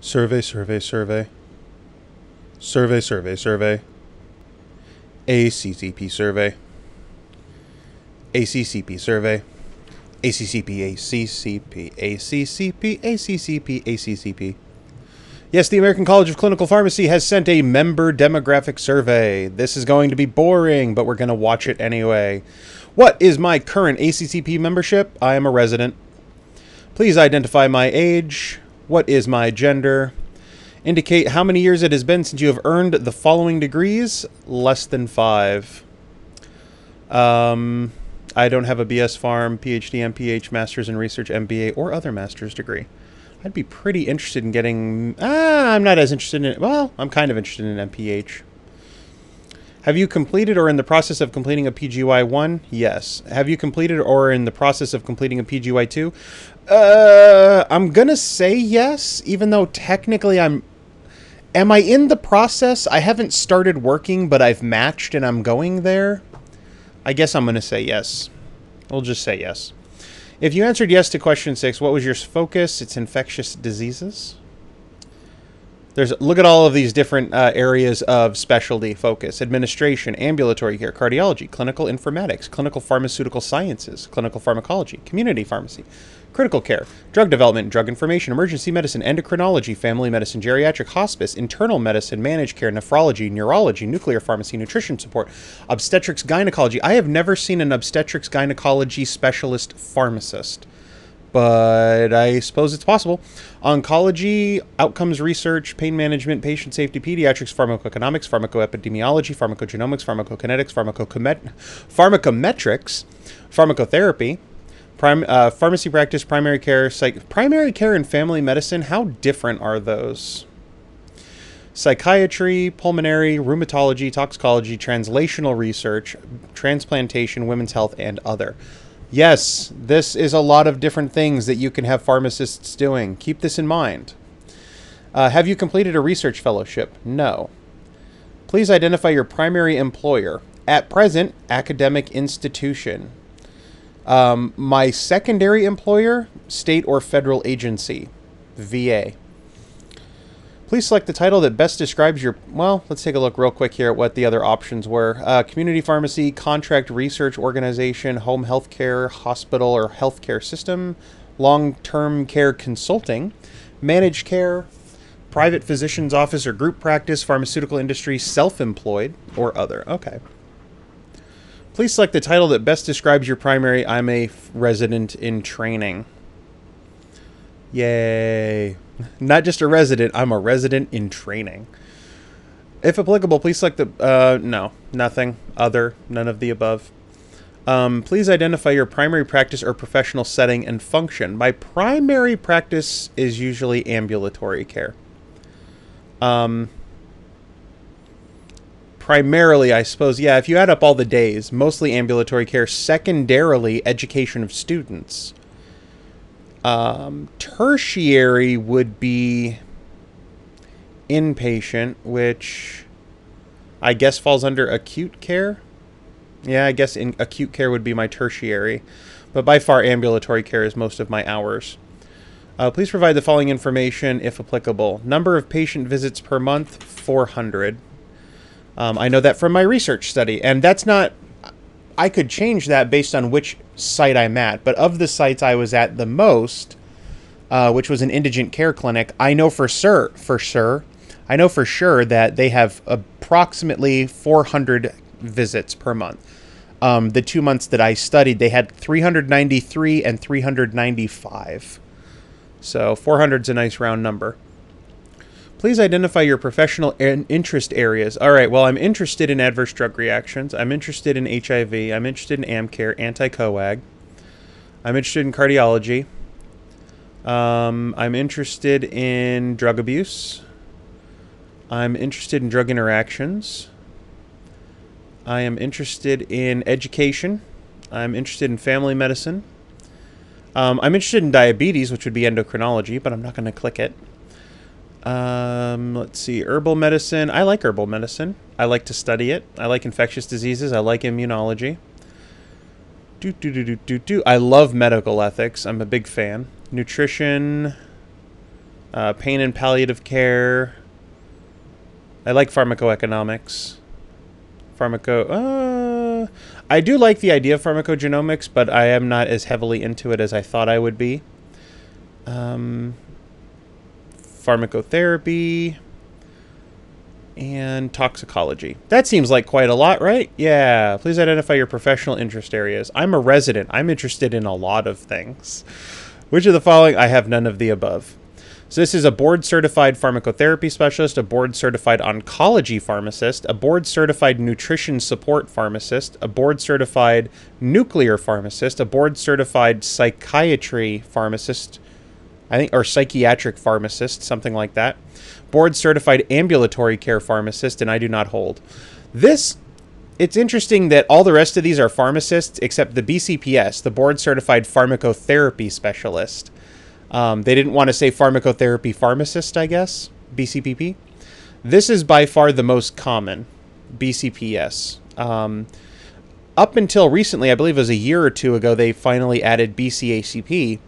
Survey, survey, survey. Survey, survey, survey. ACCP survey. ACCP survey. ACCP, ACCP, ACCP, ACCP, ACCP. Yes, the American College of Clinical Pharmacy has sent a member demographic survey. This is going to be boring, but we're going to watch it anyway. What is my current ACCP membership? I am a resident. Please identify my age. What is my gender? Indicate how many years it has been since you have earned the following degrees. Less than five. Um, I don't have a BS Pharm, PhD, MPH, Master's in Research, MBA, or other master's degree. I'd be pretty interested in getting. Ah, I'm not as interested in. Well, I'm kind of interested in MPH. Have you completed or in the process of completing a PGY 1? Yes. Have you completed or in the process of completing a PGY 2? Uh, I'm going to say yes, even though technically I'm. Am I in the process? I haven't started working, but I've matched and I'm going there. I guess I'm going to say yes. We'll just say yes. If you answered yes to question six, what was your focus? It's infectious diseases. There's look at all of these different uh, areas of specialty focus: administration, ambulatory care, cardiology, clinical informatics, clinical pharmaceutical sciences, clinical pharmacology, community pharmacy, critical care, drug development, drug information, emergency medicine, endocrinology, family medicine, geriatric hospice, internal medicine, managed care, nephrology, neurology, nuclear pharmacy, nutrition support, obstetrics, gynecology. I have never seen an obstetrics gynecology specialist pharmacist but I suppose it's possible. Oncology, outcomes research, pain management, patient safety, pediatrics, pharmacoeconomics, pharmacoepidemiology, pharmacogenomics, pharmacokinetics, pharmacometrics, pharmacotherapy, prim, uh, pharmacy practice, primary care, psych, primary care and family medicine. How different are those? Psychiatry, pulmonary, rheumatology, toxicology, translational research, transplantation, women's health, and other. Yes, this is a lot of different things that you can have pharmacists doing. Keep this in mind. Uh, have you completed a research fellowship? No. Please identify your primary employer. At present, academic institution. Um, my secondary employer, state or federal agency, VA. Please select the title that best describes your. Well, let's take a look real quick here at what the other options were. Uh, community pharmacy, contract research organization, home health care, hospital or healthcare system, long term care consulting, managed care, private physician's office or group practice, pharmaceutical industry, self employed, or other. Okay. Please select the title that best describes your primary. I'm a resident in training. Yay. Not just a resident, I'm a resident in training. If applicable, please select the. Uh, no, nothing. Other, none of the above. Um, please identify your primary practice or professional setting and function. My primary practice is usually ambulatory care. Um, primarily, I suppose, yeah, if you add up all the days, mostly ambulatory care, secondarily, education of students. Um, tertiary would be inpatient, which I guess falls under acute care. Yeah, I guess in acute care would be my tertiary, but by far ambulatory care is most of my hours. Uh, please provide the following information if applicable. Number of patient visits per month, 400. Um, I know that from my research study, and that's not I could change that based on which site I'm at. But of the sites I was at the most, uh, which was an indigent care clinic, I know for sure, for sure, I know for sure that they have approximately 400 visits per month. Um, the two months that I studied, they had 393 and 395. So 400 is a nice round number. Please identify your professional interest areas. All right, well, I'm interested in adverse drug reactions. I'm interested in HIV. I'm interested in AmCare, anti-coag. I'm interested in cardiology. Um, I'm interested in drug abuse. I'm interested in drug interactions. I am interested in education. I'm interested in family medicine. Um, I'm interested in diabetes, which would be endocrinology, but I'm not going to click it. Um, let's see, herbal medicine. I like herbal medicine. I like to study it. I like infectious diseases. I like immunology. Do do do do do do. I love medical ethics. I'm a big fan. Nutrition. uh, pain and palliative care. I like pharmacoeconomics. Pharmaco. Uh, I do like the idea of pharmacogenomics, but I am not as heavily into it as I thought I would be. Um, pharmacotherapy and toxicology. That seems like quite a lot, right? Yeah. Please identify your professional interest areas. I'm a resident. I'm interested in a lot of things. Which of the following? I have none of the above. So this is a board certified pharmacotherapy specialist, a board certified oncology pharmacist, a board certified nutrition support pharmacist, a board certified nuclear pharmacist, a board certified psychiatry pharmacist, I think or psychiatric pharmacist, something like that. Board certified ambulatory care pharmacist and I do not hold. This it's interesting that all the rest of these are pharmacists except the BCPS, the board certified pharmacotherapy specialist. Um, they didn't want to say pharmacotherapy pharmacist, I guess, BCPP. This is by far the most common, BCPS. Um, up until recently, I believe it was a year or two ago, they finally added BCACP.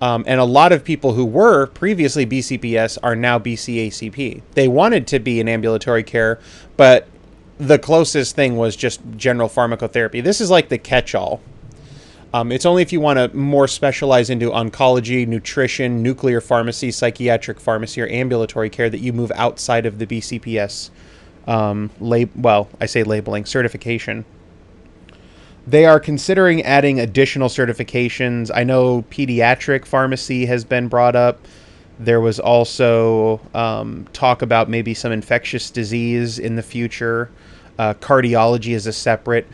Um, and a lot of people who were previously BCPS are now BCACP. They wanted to be in ambulatory care, but the closest thing was just general pharmacotherapy. This is like the catch all um, it's only if you want to more specialize into oncology, nutrition, nuclear pharmacy, psychiatric pharmacy, or ambulatory care that you move outside of the BCPS. Um, lab- well, I say labeling certification. They are considering adding additional certifications. I know pediatric pharmacy has been brought up. There was also um, talk about maybe some infectious disease in the future. Uh, cardiology is a separate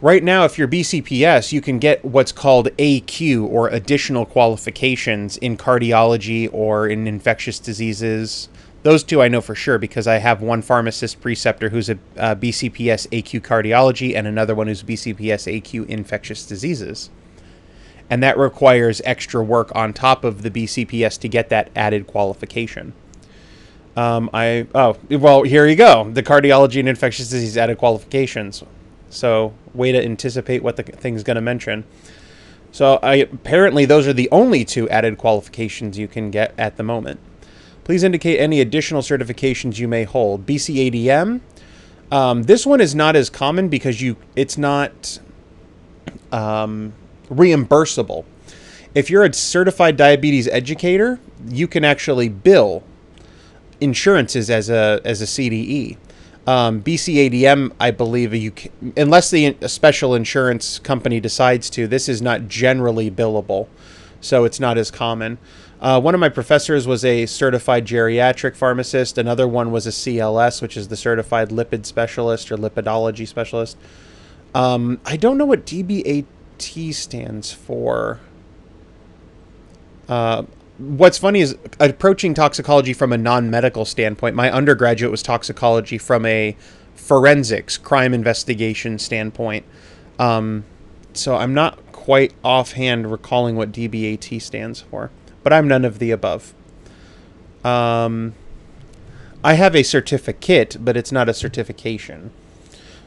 right now, if you're BCPS, you can get what's called AQ or additional qualifications in cardiology or in infectious diseases. Those two I know for sure because I have one pharmacist preceptor who's a uh, BCPS AQ cardiology and another one who's BCPS AQ infectious diseases. And that requires extra work on top of the BCPS to get that added qualification. Um, I oh well here you go the cardiology and infectious disease added qualifications. So, way to anticipate what the thing's going to mention. So, I, apparently, those are the only two added qualifications you can get at the moment. Please indicate any additional certifications you may hold. BCADM. Um, this one is not as common because you it's not um, reimbursable. If you're a certified diabetes educator, you can actually bill insurances as a as a CDE. Um, BCADM, I believe, you can, unless the special insurance company decides to, this is not generally billable, so it's not as common. Uh, one of my professors was a certified geriatric pharmacist. Another one was a CLS, which is the certified lipid specialist or lipidology specialist. Um, I don't know what DBAT stands for. Uh, what's funny is approaching toxicology from a non-medical standpoint. My undergraduate was toxicology from a forensics crime investigation standpoint. Um, so I'm not quite offhand recalling what DBAT stands for, but I'm none of the above. Um, I have a certificate, but it's not a certification.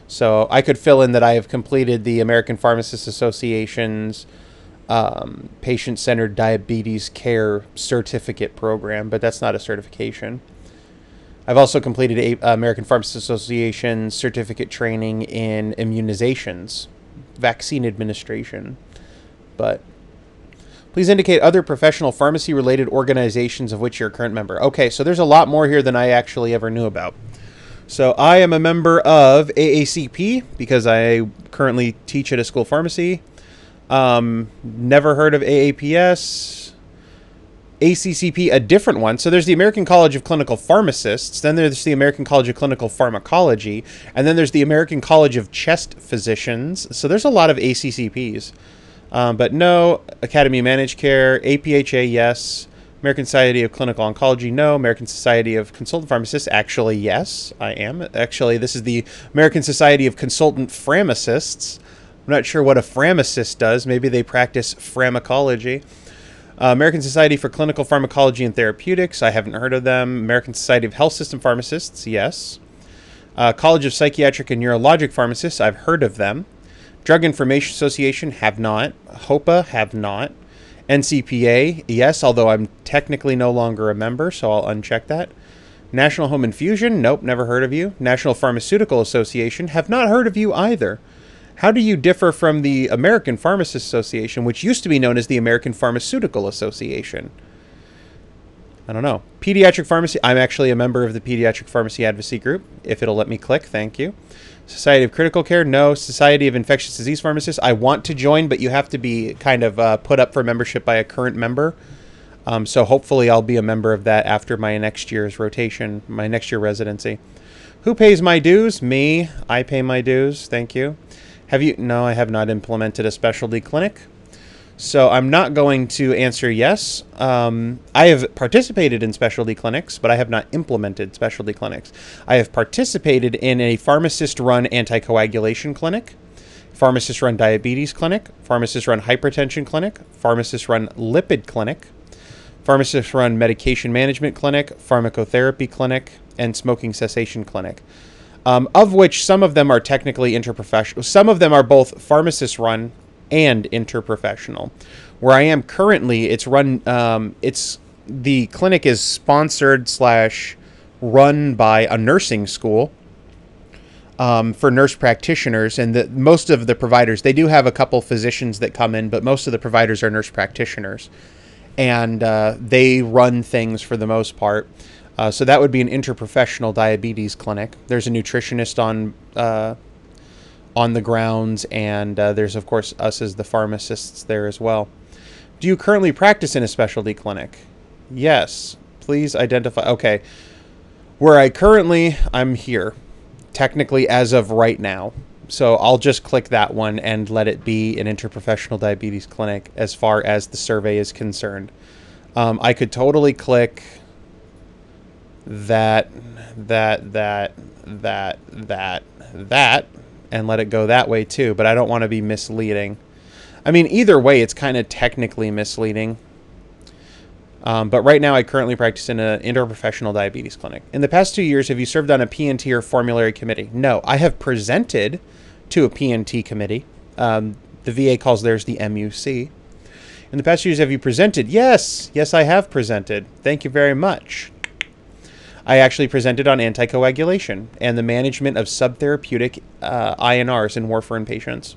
So I could fill in that I have completed the American Pharmacists Association's um, patient centered diabetes care certificate program, but that's not a certification. I've also completed a uh, American Pharmacists Association certificate training in immunizations, vaccine administration. But please indicate other professional pharmacy related organizations of which you're a current member. Okay, so there's a lot more here than I actually ever knew about. So I am a member of AACP because I currently teach at a school pharmacy. Um, never heard of AAPS. ACCP, a different one. So there's the American College of Clinical Pharmacists, then there's the American College of Clinical Pharmacology, and then there's the American College of Chest Physicians. So there's a lot of ACCPs. Um, but no, Academy of Managed Care, APHA, yes. American Society of Clinical Oncology, no. American Society of Consultant Pharmacists, actually, yes, I am. Actually, this is the American Society of Consultant Pharmacists. I'm not sure what a pharmacist does. Maybe they practice pharmacology. Uh, American Society for Clinical Pharmacology and Therapeutics. I haven't heard of them. American Society of Health System Pharmacists. Yes. Uh, College of Psychiatric and Neurologic Pharmacists. I've heard of them. Drug Information Association. Have not. HOPA. Have not. NCPA, yes, although I'm technically no longer a member, so I'll uncheck that. National Home Infusion, nope, never heard of you. National Pharmaceutical Association, have not heard of you either. How do you differ from the American Pharmacists Association, which used to be known as the American Pharmaceutical Association? I don't know. Pediatric Pharmacy, I'm actually a member of the Pediatric Pharmacy Advocacy Group. If it'll let me click, thank you. Society of Critical Care, no. Society of Infectious Disease Pharmacists, I want to join, but you have to be kind of uh, put up for membership by a current member. Um, so hopefully I'll be a member of that after my next year's rotation, my next year residency. Who pays my dues? Me. I pay my dues. Thank you. Have you? No, I have not implemented a specialty clinic. So I'm not going to answer yes. Um, I have participated in specialty clinics, but I have not implemented specialty clinics. I have participated in a pharmacist run anticoagulation clinic, pharmacist run diabetes clinic, pharmacist run hypertension clinic, pharmacist run lipid clinic, pharmacist run medication management clinic, pharmacotherapy clinic, and smoking cessation clinic. Um, of which some of them are technically interprofessional. Some of them are both pharmacist run and interprofessional. Where I am currently, it's run. Um, it's the clinic is sponsored slash run by a nursing school um, for nurse practitioners, and the, most of the providers they do have a couple physicians that come in, but most of the providers are nurse practitioners, and uh, they run things for the most part. Uh, so that would be an interprofessional diabetes clinic. There's a nutritionist on uh, on the grounds, and uh, there's, of course, us as the pharmacists there as well. Do you currently practice in a specialty clinic? Yes. Please identify. Okay. Where I currently, I'm here, technically as of right now. So I'll just click that one and let it be an interprofessional diabetes clinic as far as the survey is concerned. Um, I could totally click that, that, that, that, that, that, and let it go that way too, but I don't want to be misleading. I mean, either way, it's kind of technically misleading. Um, but right now, I currently practice in an interprofessional diabetes clinic. In the past two years, have you served on a P&T or formulary committee? No, I have presented to a P&T committee. Um, the VA calls theirs the MUC. In the past years, have you presented? Yes, yes, I have presented. Thank you very much. I actually presented on anticoagulation and the management of subtherapeutic uh, INRs in warfarin patients.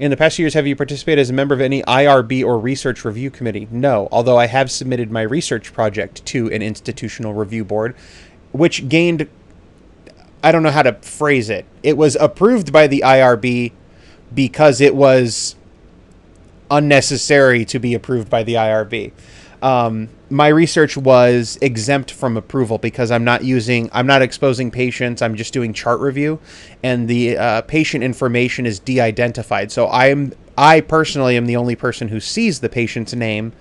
In the past years, have you participated as a member of any IRB or research review committee? No, although I have submitted my research project to an institutional review board, which gained, I don't know how to phrase it. It was approved by the IRB because it was unnecessary to be approved by the IRB. Um, my research was exempt from approval because I'm not using, I'm not exposing patients. I'm just doing chart review, and the uh, patient information is de-identified. So I'm, I personally am the only person who sees the patient's name,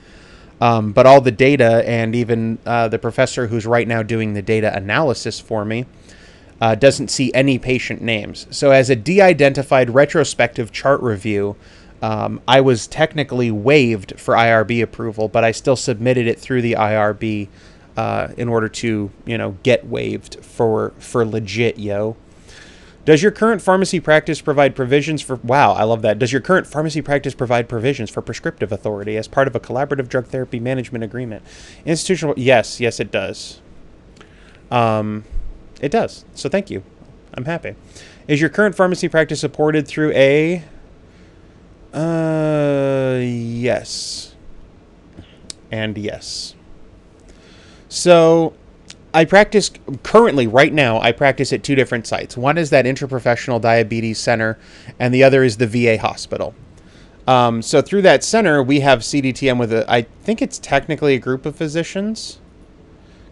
um, but all the data and even uh, the professor who's right now doing the data analysis for me. Uh, doesn't see any patient names. So, as a de identified retrospective chart review, um, I was technically waived for IRB approval, but I still submitted it through the IRB uh, in order to, you know, get waived for for legit, yo. Does your current pharmacy practice provide provisions for? Wow, I love that. Does your current pharmacy practice provide provisions for prescriptive authority as part of a collaborative drug therapy management agreement? Institutional? Yes, yes, it does. Um, it does. So thank you. I'm happy. Is your current pharmacy practice supported through a uh, yes. And yes. So, I practice currently, right now, I practice at two different sites. One is that Interprofessional Diabetes Center, and the other is the VA hospital. Um, so, through that center, we have CDTM with a, I think it's technically a group of physicians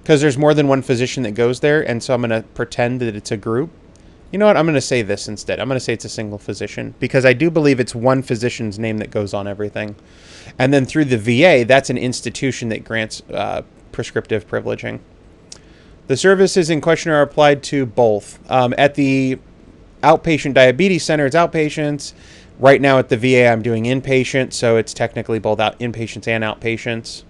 because there's more than one physician that goes there, and so I'm going to pretend that it's a group. You know what? I'm going to say this instead. I'm going to say it's a single physician because I do believe it's one physician's name that goes on everything. And then through the VA, that's an institution that grants uh, prescriptive privileging. The services in question are applied to both. Um, at the outpatient diabetes center, it's outpatients. Right now at the VA, I'm doing inpatient, so it's technically both out inpatients and outpatients.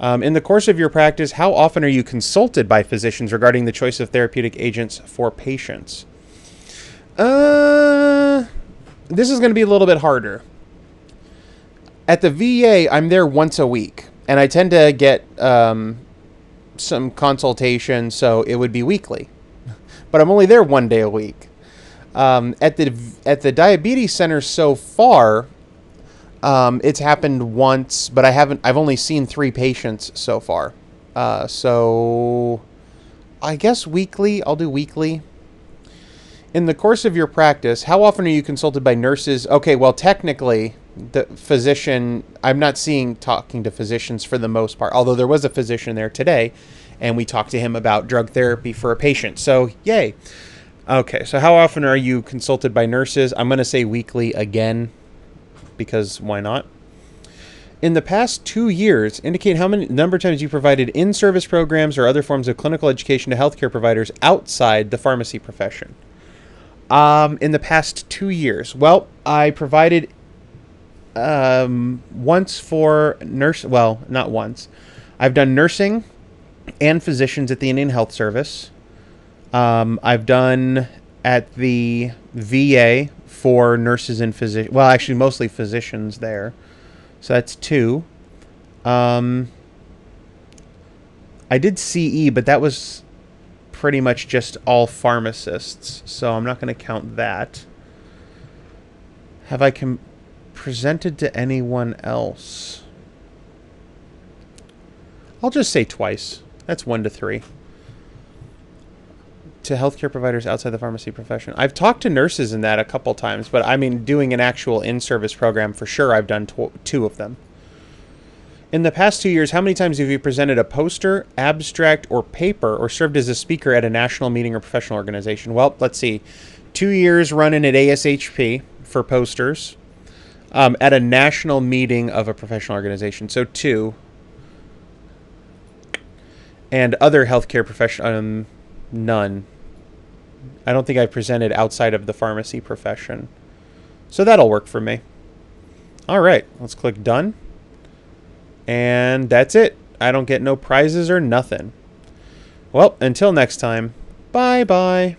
Um, in the course of your practice, how often are you consulted by physicians regarding the choice of therapeutic agents for patients? Uh, this is going to be a little bit harder. At the VA, I'm there once a week, and I tend to get um, some consultation, so it would be weekly. But I'm only there one day a week. Um, at the at the diabetes center so far, um, it's happened once, but I haven't. I've only seen three patients so far. Uh, so I guess weekly. I'll do weekly. In the course of your practice, how often are you consulted by nurses? Okay, well, technically, the physician. I'm not seeing talking to physicians for the most part. Although there was a physician there today, and we talked to him about drug therapy for a patient. So yay. Okay, so how often are you consulted by nurses? I'm going to say weekly again because why not? In the past two years, indicate how many number of times you provided in-service programs or other forms of clinical education to healthcare providers outside the pharmacy profession. Um, in the past two years, well, I provided um, once for nurse. Well, not once. I've done nursing and physicians at the Indian Health Service. Um, I've done at the VA for nurses and physicians. Well, actually, mostly physicians there. So that's two. Um, I did CE, but that was pretty much just all pharmacists. So I'm not going to count that. Have I com- presented to anyone else? I'll just say twice. That's one to three to healthcare providers outside the pharmacy profession. I've talked to nurses in that a couple times, but I mean, doing an actual in service program for sure, I've done tw- two of them. In the past two years, how many times have you presented a poster, abstract, or paper, or served as a speaker at a national meeting or professional organization? Well, let's see. Two years running at ASHP for posters, um, at a national meeting of a professional organization. So two. And other healthcare profession, um, none. I don't think I presented outside of the pharmacy profession. So that'll work for me. All right, let's click done. And that's it. I don't get no prizes or nothing. Well, until next time, bye bye.